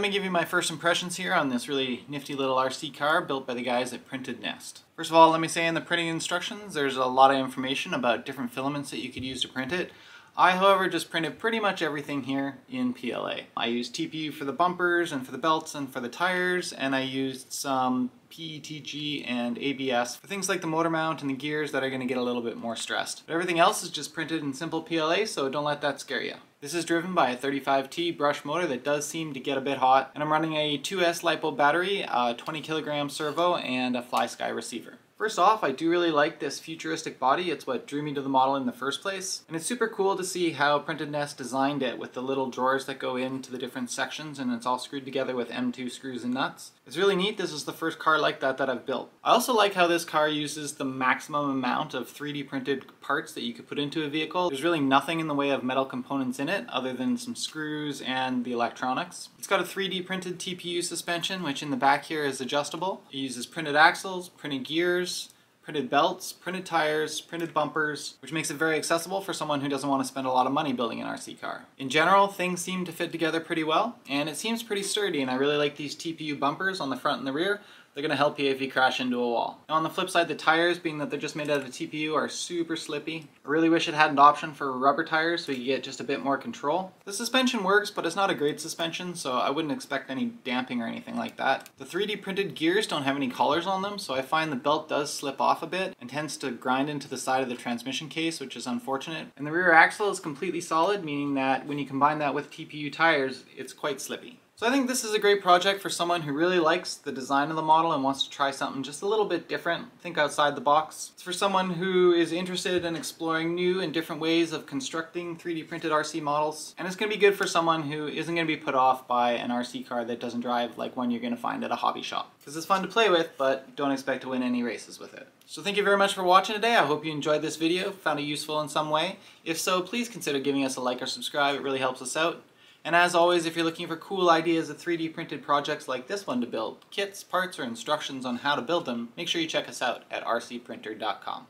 Let me give you my first impressions here on this really nifty little RC car built by the guys at Printed Nest. First of all, let me say in the printing instructions there's a lot of information about different filaments that you could use to print it. I, however, just printed pretty much everything here in PLA. I used TPU for the bumpers and for the belts and for the tires, and I used some PETG and ABS for things like the motor mount and the gears that are going to get a little bit more stressed. But everything else is just printed in simple PLA, so don't let that scare you. This is driven by a 35T brush motor that does seem to get a bit hot, and I'm running a 2S LiPo battery, a 20 kilogram servo, and a FlySky receiver. First off, I do really like this futuristic body. It's what drew me to the model in the first place. And it's super cool to see how Printed Nest designed it with the little drawers that go into the different sections and it's all screwed together with M2 screws and nuts. It's really neat. This is the first car like that that I've built. I also like how this car uses the maximum amount of 3D printed parts that you could put into a vehicle. There's really nothing in the way of metal components in it other than some screws and the electronics. It's got a 3D printed TPU suspension which in the back here is adjustable. It uses printed axles, printed gears, printed belts, printed tires, printed bumpers, which makes it very accessible for someone who doesn't want to spend a lot of money building an RC car. In general, things seem to fit together pretty well, and it seems pretty sturdy, and I really like these TPU bumpers on the front and the rear. They're going to help you if you crash into a wall. Now on the flip side, the tires, being that they're just made out of TPU, are super slippy. I really wish it had an option for rubber tires so you get just a bit more control. The suspension works, but it's not a great suspension, so I wouldn't expect any damping or anything like that. The 3D printed gears don't have any collars on them, so I find the belt does slip off a bit and tends to grind into the side of the transmission case, which is unfortunate. And the rear axle is completely solid, meaning that when you combine that with TPU tires, it's quite slippy. So I think this is a great project for someone who really likes the design of the model and wants to try something just a little bit different, think outside the box. It's for someone who is interested in exploring new and different ways of constructing 3D printed RC models. And it's going to be good for someone who isn't going to be put off by an RC car that doesn't drive like one you're going to find at a hobby shop. Because it's fun to play with, but don't expect to win any races with it. So thank you very much for watching today. I hope you enjoyed this video, found it useful in some way. If so, please consider giving us a like or subscribe. It really helps us out. And as always, if you're looking for cool ideas of 3D printed projects like this one to build, kits, parts, or instructions on how to build them, make sure you check us out at rcprinter.com.